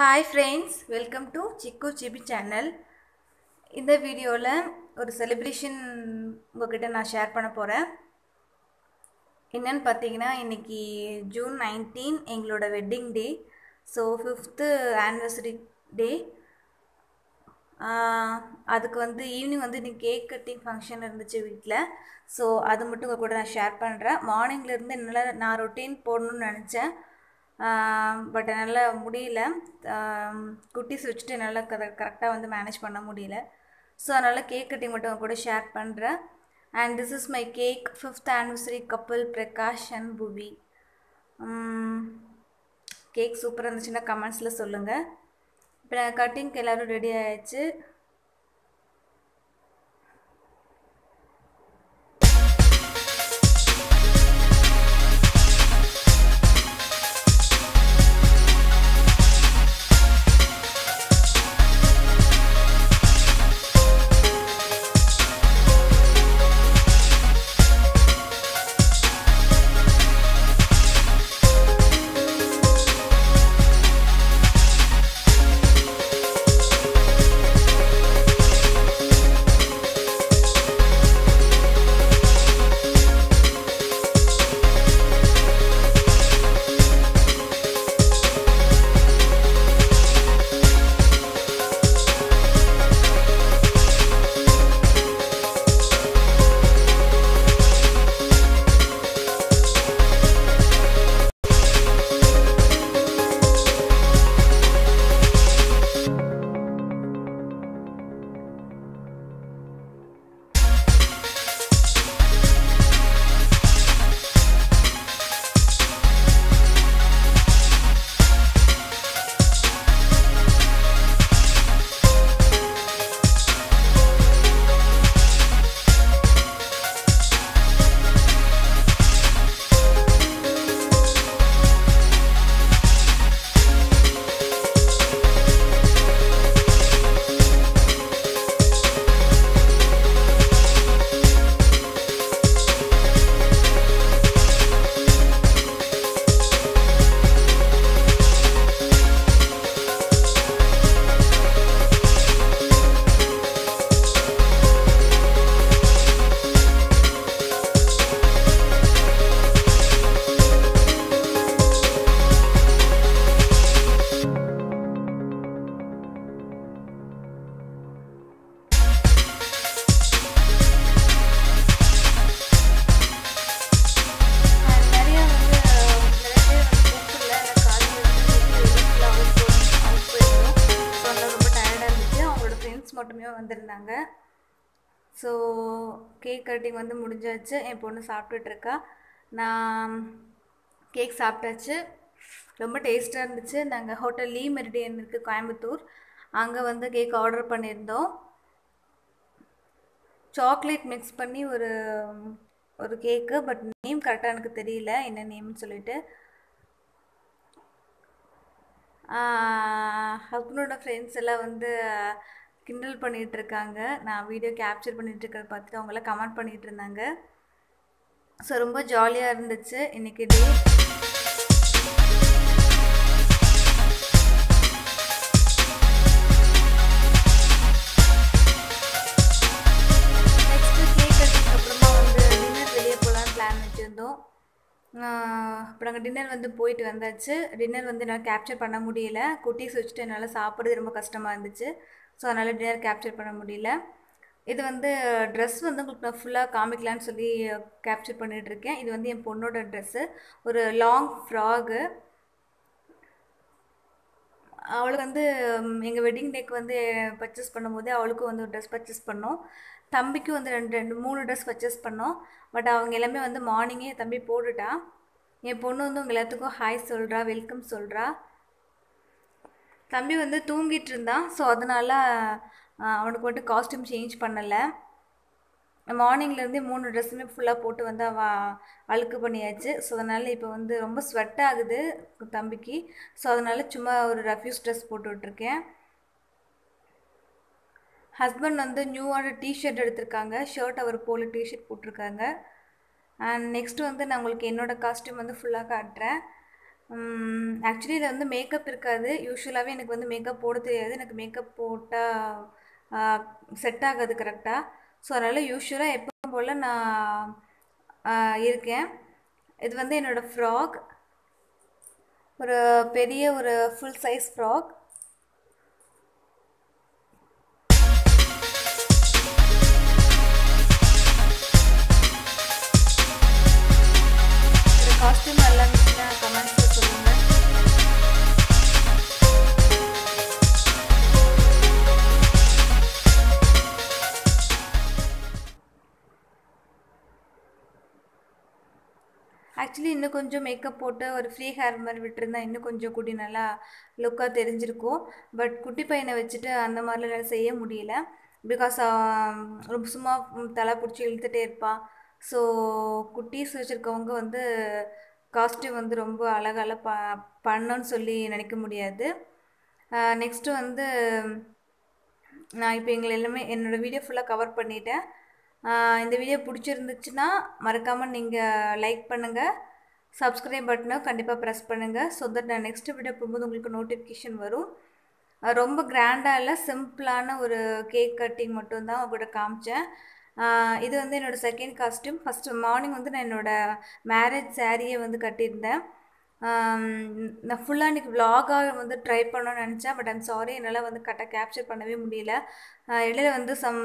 Hi friends welcome to Chikku Sibi channel இந்த வீடியோவில் ஒரு செலிப்ரேஷன் உங்ககிட்ட நான் ஷேர் பண்ண போகிறேன் என்னென்னு பார்த்தீங்கன்னா இன்றைக்கி ஜூன் நைன்டீன் எங்களோட wedding day so fifth anniversary day அதுக்கு வந்து ஈவினிங் வந்து இன்னைக்கு கேக் கட்டிங் ஃபங்க்ஷன் இருந்துச்சு வீட்டில் ஸோ அது மட்டும் உங்கள் கூட நான் ஷேர் பண்ணுறேன் மார்னிங்லேருந்து என்னால் நான் ரொட்டீன் போடணும்னு நினச்சேன். பட் என்னால் முடியல. குட்டிஸ் வச்சுட்டு என்னால் கரெக்டாக வந்து மேனேஜ் பண்ண முடியல. ஸோ அதனால் கேக் கட்டிங் மட்டும் கூட ஷேர் பண்ணுறேன் and this is my cake fifth anniversary couple Prakash and புவி கேக் சூப்பராக இருந்துச்சுன்னா கமெண்ட்ஸில் சொல்லுங்கள் இப்போ கட்டிங்க்கு எல்லோரும் ரெடி ஆயாச்சு. மட்டுமே வந்திருந்தாங்க. ஸோ கேக் கட்டிங் வந்து முடிஞ்சாச்சு. என் பொண்ணு சாப்பிட்டுட்ருக்கா. நான் கேக் சாப்பிட்டாச்சு. ரொம்ப டேஸ்ட்டாக இருந்துச்சு. நாங்கள் ஹோட்டல் லீ மெரிடியன் இருக்குது கோயம்புத்தூர். அங்கே வந்து கேக் ஆர்டர் பண்ணியிருந்தோம். சாக்லேட் மிக்ஸ் பண்ணி ஒரு ஒரு கேக்கு பட் நேம் கரெக்டாக எனக்கு தெரியல. என்ன நேம்னு சொல்லிட்டு. ஹஸ்பண்டோட ஃப்ரெண்ட்ஸ் எல்லாம் வந்து கிண்டல் பண்ணிகிட்டு இருக்காங்க நான் வீடியோ கேப்சர் பண்ணிகிட்டு இருக்கிறத பார்த்துட்டு அவங்களாம் கமெண்ட் பண்ணிகிட்டு இருந்தாங்க ஸோ ரொம்ப ஜாலியாக இருந்துச்சு. இன்றைக்கி டே நெக்ஸ்ட்டு அப்புறமா வந்து டின்னர் வெளியே போகலான்னு பிளான் நாங்கள் டின்னர் வந்து போயிட்டு வந்தாச்சு. டின்னர் வந்து என்னால் கேப்சர் பண்ண முடியல. குட்டீஸ் வச்சுட்டு என்னால் சாப்பிட்றது ரொம்ப கஷ்டமாக இருந்துச்சு. ஸோ அதனால் டின்னர் கேப்சர் பண்ண முடியல. இது வந்து ட்ரெஸ் வந்து உங்களுக்கு நான் ஃபுல்லாக காமிக்கலான்னு சொல்லி கேப்சர் பண்ணிகிட்ருக்கேன் இது வந்து என் பொண்ணோட ட்ரெஸ்ஸு ஒரு லாங் ஃப்ராகு அவளுக்கு வந்து எங்கள் வெட்டிங் டேக்கு வந்து பர்ச்சேஸ் பண்ணும்போதே அவளுக்கும் வந்து ஒரு ட்ரெஸ் பர்ச்சேஸ் பண்ணோம். தம்பிக்கும் வந்து ரெண்டு ரெண்டு மூணு ட்ரெஸ் பர்ச்சேஸ் பண்ணோம். பட் அவங்க எல்லாமே வந்து மார்னிங்கே தம்பி போட்டுட்டா. என் பொண்ணு வந்து உங்கள் எல்லாத்துக்கும் ஹாய் சொல்கிறா வெல்கம் சொல்கிறா தம்பி வந்து தூங்கிட்டு இருந்தான் ஸோ அதனால் அவனுக்கு மட்டும் காஸ்டியூம் சேஞ்ச் பண்ணலை. மார்னிங்லேருந்தே மூணு ட்ரெஸ்ஸுமே ஃபுல்லாக போட்டு வந்து அவள் அழுக்கு பண்ணியாச்சு. ஸோ அதனால் இப்போ வந்து ரொம்ப ஸ்வெட் ஆகுது தம்பிக்கு. ஸோ அதனால் சும்மா ஒரு ரஃப்யூஸ் ட்ரெஸ் போட்டுட்ருக்கேன் ஹஸ்பண்ட் வந்து நியூவான டிஷர்ட் எடுத்திருக்காங்க. ஷர்ட் அவர் போல டிஷர்ட் போட்டிருக்காங்க. அண்ட் நெக்ஸ்ட் வந்து நான் உங்களுக்கு என்னோடய காஸ்ட்யூம் வந்து ஃபுல்லாக காட்டுறேன். ஆக்சுவலி இதில் வந்து மேக்கப் இருக்காது. யூஸ்வலாகவே எனக்கு வந்து மேக்கப் போட தெரியாது. எனக்கு மேக்கப் போட்டால் செட் ஆகாது கரெக்டாக ஸோ அதனால் யூஸ்வலாக எப்பவும் போல் நான் இருக்கேன். இது வந்து என்னோடய ஃப்ராக் ஒரு பெரிய ஒரு ஃபுல் சைஸ் ஃப்ராக் காஸ்டியூம் எல்லாமே ஆக்சுவலி இன்னும் கொஞ்சம் மேக்கப் போட்டு ஒரு ஃப்ரீ ஹேர் மாதிரி விட்டுருந்தா இன்னும் கொஞ்சம் குட்டி நல்லா லுக்காக தெரிஞ்சிருக்கும். பட் குட்டி பையனை வச்சுட்டு அந்த மாதிரிலாம் செய்ய முடியல. பிகாஸ் ரொம்ப சும்மா தலை பிடிச்சி இழுத்துட்டே இருப்பான் ஸோ குட்டீஸ் வச்சுருக்கவங்க வந்து காஸ்ட்யூம் வந்து ரொம்ப அழகால ப பண்ணோன்னு சொல்லி நினைக்க முடியாது. நெக்ஸ்ட்டு வந்து நான் இப்போ எங்களை எல்லாமே என்னோடய வீடியோ ஃபுல்லாக கவர் பண்ணிட்டேன். இந்த வீடியோ பிடிச்சிருந்துச்சுன்னா மறக்காமல் நீங்கள் லைக் பண்ணுங்கள் சப்ஸ்கிரைப் பட்டனை கண்டிப்பாக ப்ரெஸ் பண்ணுங்கள் ஸோ தட் நான் நெக்ஸ்ட் வீடியோ போகும்போது உங்களுக்கு நோட்டிஃபிகேஷன் வரும். ரொம்ப கிராண்டாக இல்லை சிம்பிளான ஒரு கேக் கட்டிங் மட்டும்தான் உங்கள்கிட்ட காமிச்சேன். இது வந்து என்னோடய செகண்ட் காஸ்ட்யூம் ஃபஸ்ட்டு மார்னிங் வந்து நான் என்னோடய மேரேஜ் சாரியை வந்து கட்டியிருந்தேன். நான் ஃபுல்லாக இன்றைக்கி விலாகாக வந்து ட்ரை பண்ணணும்னு நினச்சேன். பட் ஐம் சாரி என்னால் வந்து கரெக்டாக கேப்சர் பண்ணவே முடியல. இடையில வந்து சம்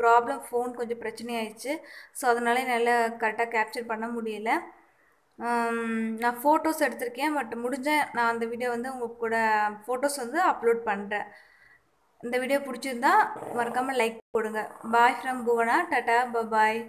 ப்ராப்ளம் ஃபோன் கொஞ்சம் பிரச்சனையாயிடுச்சு. ஸோ அதனால் என்னால் கரெக்டாக கேப்சர் பண்ண முடியல. நான் ஃபோட்டோஸ் எடுத்திருக்கேன் பட் முடிஞ்ச நான் அந்த வீடியோ வந்து உங்கள் கூட ஃபோட்டோஸ் வந்து அப்லோட் பண்ணுறேன் இந்த வீடியோ பிடிச்சிருந்தா மறக்காமல் லைக் போடுங்க. Bye from Bhuvana tata bye bye